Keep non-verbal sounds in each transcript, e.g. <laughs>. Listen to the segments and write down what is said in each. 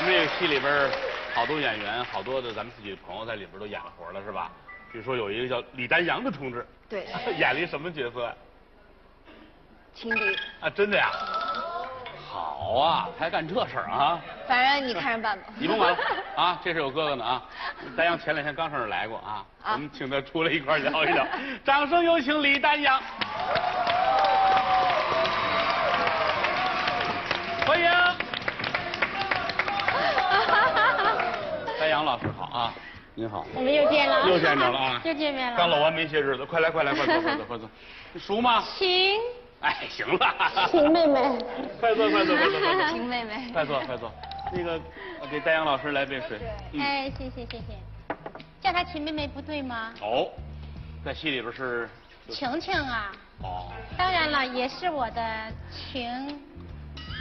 咱们这个戏里边好多演员，好多的咱们自己的朋友在里边都演了活了，是吧？比如说有一个叫李丹阳的同志，<laughs> 对演了一什么角色呀？情敌，啊，真的呀？好啊，还干这事儿啊？反正你看着办吧。<laughs> 你甭管 <laughs> 啊，这是有哥哥呢啊。丹阳前两天刚上这来过啊，啊我们请他出来一块聊一聊。掌声有请李丹阳，欢迎。丹阳老师好啊，您好。我们又见了，又见着了啊！<laughs> 又见面了。刚搂完没些日子，快来快来快坐快坐快坐，你熟吗？请，哎，行了，请妹妹。<laughs> 快坐快坐快坐快坐，秦 <laughs> 妹妹，快坐快坐。那个，给丹阳老师来杯水。嗯。哎，谢谢谢谢。叫她秦妹妹不对吗？哦，在戏里边是。晴晴啊，哦。当然了，也是我的情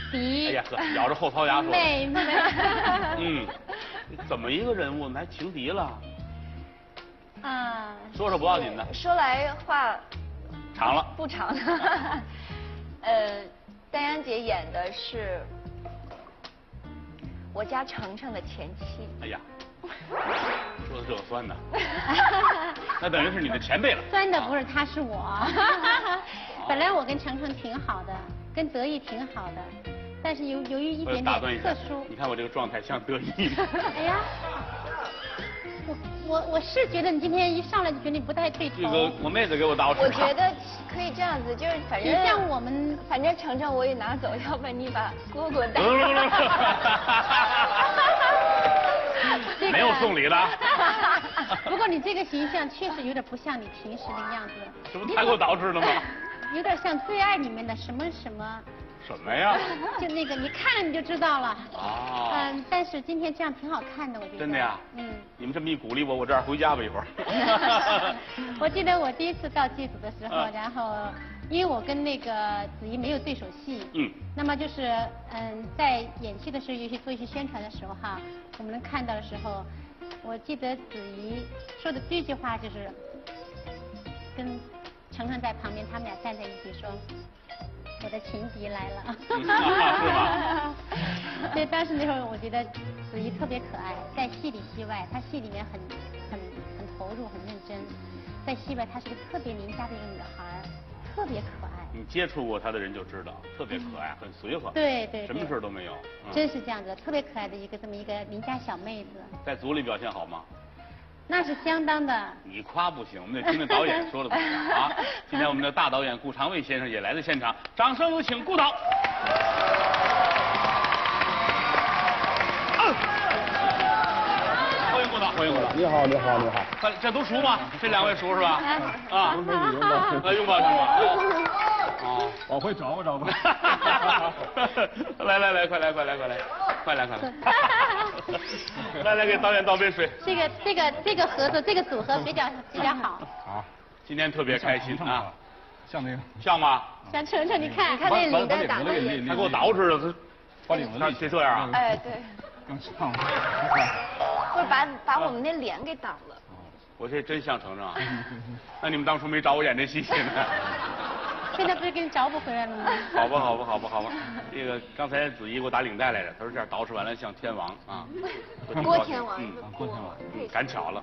敌。哎呀呵，咬着后槽牙说。妹妹。嗯，怎么一个人物呢？还情敌了？啊，说说不要紧的，说来话长了。不长。<laughs> 呃，丹阳姐演的是我家程程的前妻。哎呀，<laughs> 说的这个酸的，<laughs> 那等于是你的前辈了。酸的不是他，是我。本来我跟程程挺好的，跟德意挺好的，但是由由于一点点特殊，你看我这个状态像得意 <laughs> 吗？哎呀，我我我是觉得你今天一上来就觉得你不太对头。这个我妹子给我打我我觉得可以这样子，就是反正你像我们反正程程我也拿走，要不然你把蝈蝈 <laughs> 带嗯这个没有送礼的。<laughs> 不过你这个形象确实有点不像你平时那个样子。这不太给我捯饬的吗？有点像《最爱》里面的什么什么，什么呀？<laughs> 就那个你看了你就知道了。哦嗯，但是今天这样挺好看的，我觉得。真的呀？嗯。你们这么一鼓励我，我这样回家吧一会儿。<laughs> 我记得我第一次到剧组的时候，嗯然后因为我跟那个子怡没有对手戏，嗯，那么就是嗯，在演戏的时候，尤其做一些宣传的时候哈，我们能看到的时候，我记得子怡说的第一句话就是跟程程在旁边，他们俩站在一起说。我的情敌来了，嗯 <laughs> 是吗？<laughs> 对，当时那时候我觉得子怡特别可爱，在戏里戏外，她戏里面很很很投入，很认真，在戏外她是个特别邻家的一个女孩，特别可爱。你接触过她的人就知道，特别可爱，很随和。对对对什么事儿都没有。嗯真是这样子，特别可爱的一个这么一个邻家小妹子，在组里表现好吗？那是相当的。你夸不行，我们得听听导演说的怎么样啊！<laughs> 今天我们的大导演顾长卫先生也来到现场，掌声有请顾导。嗯欢迎顾导，欢迎顾导。你好，你好，你好。这这都熟吗？这两位熟是吧？<laughs> 啊，拥抱啊，拥抱拥抱。哦。<laughs> 往回找吧找吧。来来来，快来快来快来，快来快来。来来，<laughs> 给导演倒杯水。这个这个这个合作这个组合比较比较好，好，今天特别开心啊，像那个，像吗？像程程你看你，看那把领带打的他给我捯饬的，把领子他得这样啊。哎对，<laughs> 更像了。<laughs> 或者把把我们那脸给挡了。我这真像程程啊。那你们当初没找我演这戏呢？现在不是给你找补回来了吗？<laughs> 好吧，好吧，好吧，好吧。这个刚才子怡给我打领带来着，她说这样捯饬完了像天王啊。<laughs> 郭天王嗯，郭天王嗯赶巧了。